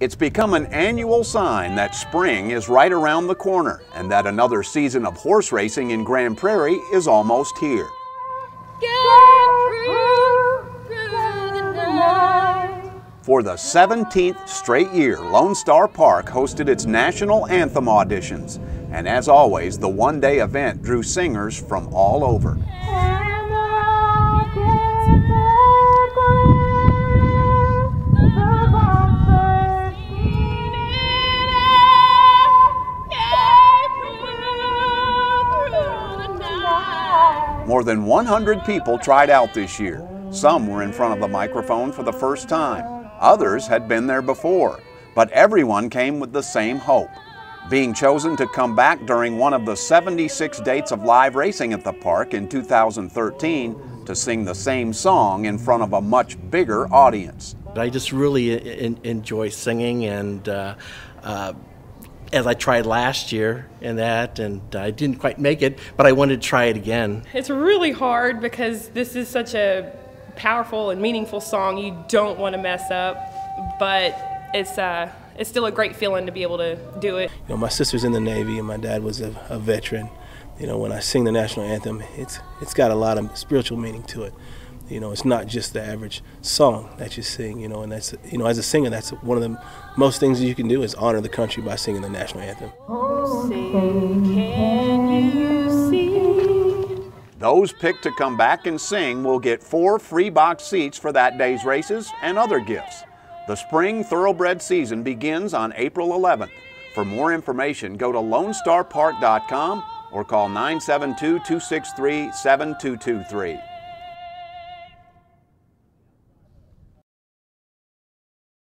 It's become an annual sign that spring is right around the corner and that another season of horse racing in Grand Prairie is almost here. For the 17th straight year, Lone Star Park hosted its national anthem auditions. And as always, the one-day event drew singers from all over. More than 100 people tried out this year. Some were in front of the microphone for the first time. Others had been there before. But everyone came with the same hope. Being chosen to come back during one of the 76 dates of live racing at the park in 2013 to sing the same song in front of a much bigger audience. I just really enjoy singing and uh, uh, as I tried last year and that, and I didn't quite make it, but I wanted to try it again. It's really hard because this is such a powerful and meaningful song. You don't want to mess up, but it's uh, it's still a great feeling to be able to do it. You know, my sister's in the Navy, and my dad was a, a veteran. You know, when I sing the national anthem, it's it's got a lot of spiritual meaning to it. You know, it's not just the average song that you sing. You know, and that's you know, as a singer, that's one of the most things you can do is honor the country by singing the national anthem. Those picked to come back and sing will get four free box seats for that day's races and other gifts. The spring thoroughbred season begins on April 11th. For more information, go to LoneStarPark.com or call 972 263 7223.